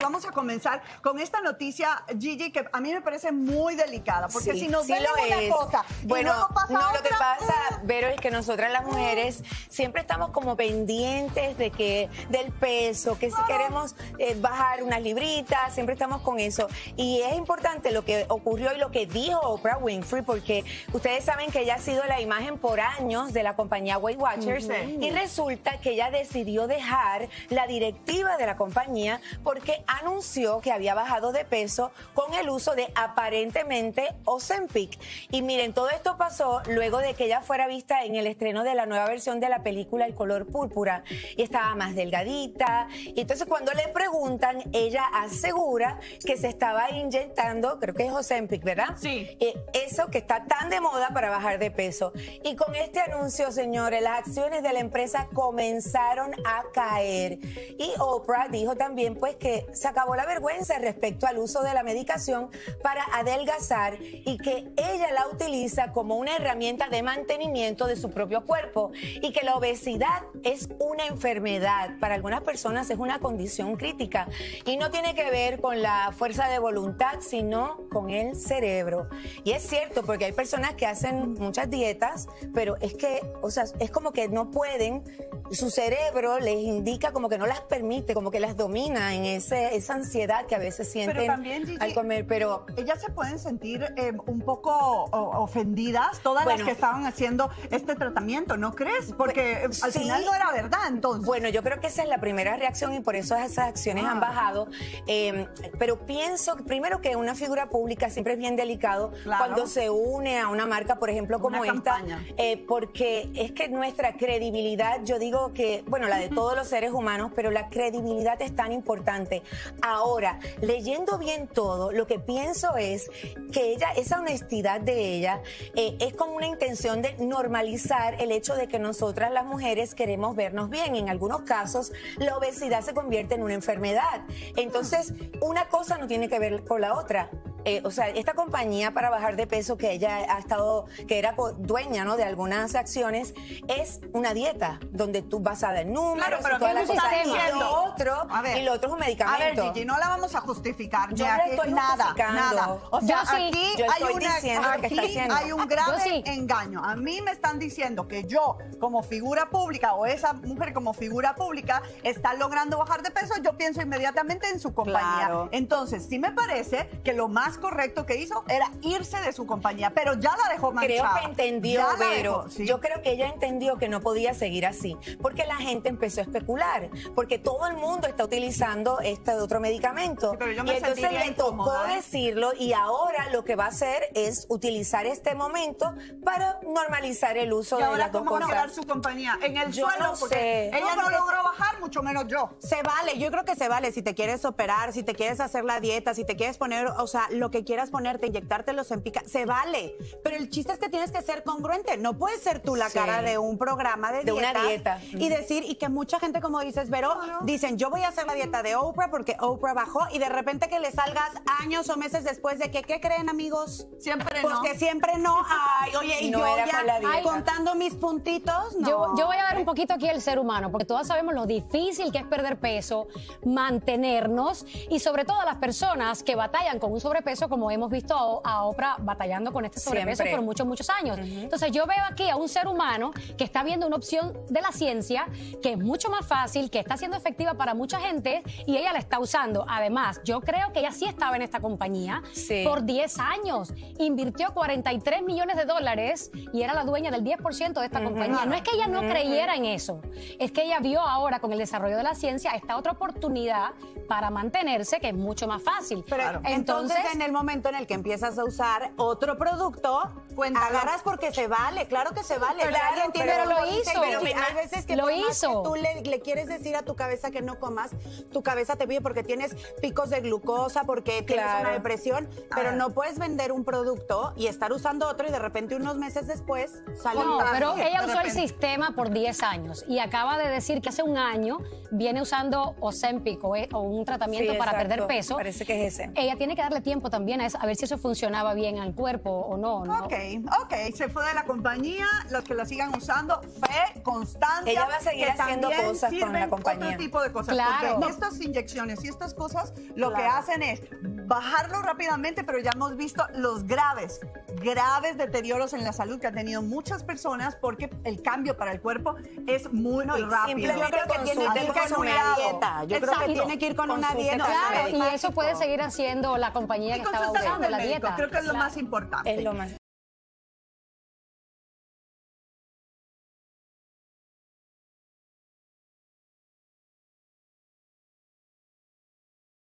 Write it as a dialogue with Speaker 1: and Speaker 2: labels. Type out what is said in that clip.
Speaker 1: Vamos a comenzar con esta noticia, Gigi, que a mí me parece muy delicada, porque
Speaker 2: Sí,
Speaker 1: si nos
Speaker 2: sí lo
Speaker 1: una
Speaker 2: es.
Speaker 1: cosa y
Speaker 2: bueno,
Speaker 1: luego pasa
Speaker 2: no, lo que pasa,
Speaker 1: ¡ah!
Speaker 2: Vero, es que nosotras las mujeres siempre estamos como pendientes de que del peso, que si queremos eh, bajar unas libritas, siempre estamos con eso. Y es importante lo que ocurrió y lo que dijo Oprah Winfrey, porque ustedes saben que ella ha sido la imagen por años de la compañía Weight Watchers y resulta que ella decidió dejar la directiva de la compañía porque anunció que había bajado de peso con el uso de aparentemente Ozempic. Y miren, todo esto pasó luego de que ella fuera vista en el estreno de la nueva versión de la película El color púrpura y estaba más delgadita. Y entonces cuando le preguntan, ella asegura que se estaba inyectando, creo que es Ozempic, ¿verdad?
Speaker 1: Sí.
Speaker 2: Eh, eso que está tan de moda para bajar de peso. Y con este anuncio, señores, las acciones de la empresa comenzaron a caer. Y Oprah dijo también pues que se acabó la vergüenza respecto al uso de la medicación para adelgazar y que ella la utiliza como una herramienta de mantenimiento de su propio cuerpo y que la obesidad es una enfermedad. Para algunas personas es una condición crítica y no tiene que ver con la fuerza de voluntad, sino con el cerebro. Y es cierto, porque hay personas que hacen muchas dietas, pero es que, o sea, es como que no pueden, su cerebro les indica como que no las permite, como que las domina en ese, esa ansiedad que a veces sienten
Speaker 1: también, Gigi,
Speaker 2: al comer, pero
Speaker 1: Ellas se pueden sentir eh, un poco ofendidas, todas
Speaker 2: Bueno.
Speaker 1: las que estaban haciendo este tratamiento, ¿no crees? Porque eh, al
Speaker 2: sí.
Speaker 1: final no era verdad, entonces.
Speaker 2: Bueno, yo creo que esa es la primera reacción y por eso esas acciones
Speaker 1: Ah.
Speaker 2: han bajado. Eh, pero pienso, primero que una figura pública siempre es bien delicado
Speaker 1: Claro.
Speaker 2: cuando se une a una marca, por ejemplo, como
Speaker 1: Una
Speaker 2: esta, eh, porque es que nuestra credibilidad, yo digo que, bueno, la de todos los seres humanos, pero la credibilidad es tan importante. Ahora, leyendo bien todo, lo que pienso es que ella, esa honestidad de ella, eh, es como una intención de normalizar el hecho de que nosotras las mujeres queremos vernos bien. En algunos casos, la obesidad se convierte en una enfermedad. Entonces, una cosa no tiene que ver con la otra. Eh, o sea, esta compañía para bajar de peso que ella ha estado, que era dueña ¿no? de algunas acciones, es una dieta donde tú basada en números
Speaker 1: Claro, pero
Speaker 2: y toda
Speaker 1: ¿qué
Speaker 2: la
Speaker 1: me
Speaker 2: cosa.
Speaker 1: está
Speaker 2: Y lo otro,
Speaker 1: A ver.
Speaker 2: y lo otro es un
Speaker 1: A
Speaker 2: medicamento.
Speaker 1: ver, Gigi, no la vamos a justificar.
Speaker 2: Yo
Speaker 1: aquí,
Speaker 2: estoy
Speaker 1: nada,
Speaker 2: justificando.
Speaker 1: nada. O sea,
Speaker 3: Yo sí.
Speaker 1: aquí
Speaker 2: Yo
Speaker 1: hay una, aquí
Speaker 2: haciendo.
Speaker 1: hay un grave
Speaker 3: sí.
Speaker 1: engaño. A mí me están diciendo que yo, como figura pública, o esa mujer como figura pública, está logrando bajar de peso, yo pienso inmediatamente en su compañía.
Speaker 2: Claro.
Speaker 1: Entonces, sí me parece que lo más correcto que hizo era irse de su compañía, pero ya la dejó
Speaker 2: Creo
Speaker 1: manchada.
Speaker 2: que entendió,
Speaker 1: Ya dejó, sí.
Speaker 2: yo creo que ella entendió que no podía seguir así, porque la gente empezó a especular, porque todo el mundo está utilizando este otro medicamento.
Speaker 1: Sí, pero yo me
Speaker 2: y entonces le tocó
Speaker 1: ¿eh?
Speaker 2: decirlo y ahora lo que va a hacer es utilizar este momento para normalizar el uso
Speaker 1: ¿Y
Speaker 2: de
Speaker 1: ahora
Speaker 2: las dos
Speaker 1: cómo
Speaker 2: cosas.
Speaker 1: su compañía? En el
Speaker 2: Yo
Speaker 1: suelo,
Speaker 2: no
Speaker 1: porque
Speaker 2: sé.
Speaker 1: ella
Speaker 2: No,
Speaker 1: no, logró bajar, mucho menos yo.
Speaker 4: Se vale, yo creo que se vale si te quieres operar, si te quieres hacer la dieta, si te quieres poner, o sea, lo que quieras ponerte, inyectarte los en pica, se vale. Pero el chiste es que tienes que ser congruente. No puedes ser tú la
Speaker 2: Sí.
Speaker 4: cara de un programa de,
Speaker 2: De una
Speaker 4: dietas
Speaker 2: dieta.
Speaker 4: Y decir, y que mucha gente, como dices, Vero, dicen, yo voy a hacer la dieta de Oprah porque Oprah bajó y de repente que le salgas años o meses después de que, ¿qué creen, amigos?
Speaker 1: Siempre
Speaker 4: pues
Speaker 1: no.
Speaker 4: que siempre no. Ay, oye, y
Speaker 2: No
Speaker 4: yo
Speaker 2: era
Speaker 4: ya
Speaker 2: con la dieta.
Speaker 4: contando mis puntitos, no.
Speaker 3: Yo, yo voy a dar un poquito aquí el ser humano, porque todas sabemos lo difícil que es perder peso, mantenernos y sobre todo a las personas que batallan con un sobrepeso, como hemos visto a, a Oprah batallando con este sobrepeso
Speaker 2: Siempre.
Speaker 3: por muchos, muchos años. Entonces yo veo aquí a un ser humano que está viendo una opción de la ciencia que es mucho más fácil, que está siendo efectiva para mucha gente y ella la está usando. Además, yo creo que ella sí estaba en esta compañía
Speaker 2: Sí.
Speaker 3: por 10 años, invirtió 43 millones de dólares y era la dueña del 10% de esta compañía. No es que ella no creyera en eso, es que ella vio ahora con el desarrollo de la ciencia esta otra oportunidad para mantenerse que es mucho más fácil.
Speaker 4: Pero entonces,
Speaker 3: entonces,
Speaker 4: en el momento en el que empiezas a usar otro producto,
Speaker 1: Cuéntalo.
Speaker 4: agarras porque se vale, claro que se vale.
Speaker 2: Claro,
Speaker 4: Nadie entiende
Speaker 3: pero lo hizo.
Speaker 4: pero hay veces que
Speaker 3: Lo hizo.
Speaker 4: que tú le, le quieres decir a tu cabeza que no comas, tu cabeza te pide porque tienes picos de glucosa, porque tienes
Speaker 2: Claro.
Speaker 4: una depresión, pero no puedes vender un producto y estar usando otro y de repente unos meses después salir.
Speaker 3: No, pero ella usó el sistema por 10 años y acaba de decir que hace un año viene usando Ozempic o, o un tratamiento
Speaker 2: Sí,
Speaker 3: para perder peso.
Speaker 2: Parece que es ese.
Speaker 3: Ella tiene que darle tiempo también a, a ver si eso funcionaba bien al cuerpo o no. ¿no?
Speaker 1: Ok, ok, se fue de la compañía, los que la sigan usando, fe, constancia.
Speaker 2: Ella va a seguir haciendo cosas con la compañía.
Speaker 1: Otro tipo de cosas.
Speaker 3: Claro.
Speaker 1: Porque estas inyecciones y estas cosas lo que hacen es bajarlo rápidamente, pero ya hemos visto los graves, graves deterioros en la salud que han tenido muchas personas porque el cambio para el cuerpo es muy
Speaker 4: No,
Speaker 1: rápido.
Speaker 4: Yo creo que tiene que ir con una dieta. Yo creo que tiene que ir con una dieta.
Speaker 3: Claro, y eso puede seguir haciendo la compañía
Speaker 1: Y
Speaker 3: que estaba usando
Speaker 1: el
Speaker 3: la
Speaker 1: médico,
Speaker 3: dieta.
Speaker 1: creo que es lo
Speaker 3: Claro.
Speaker 1: más importante.
Speaker 2: Es lo más-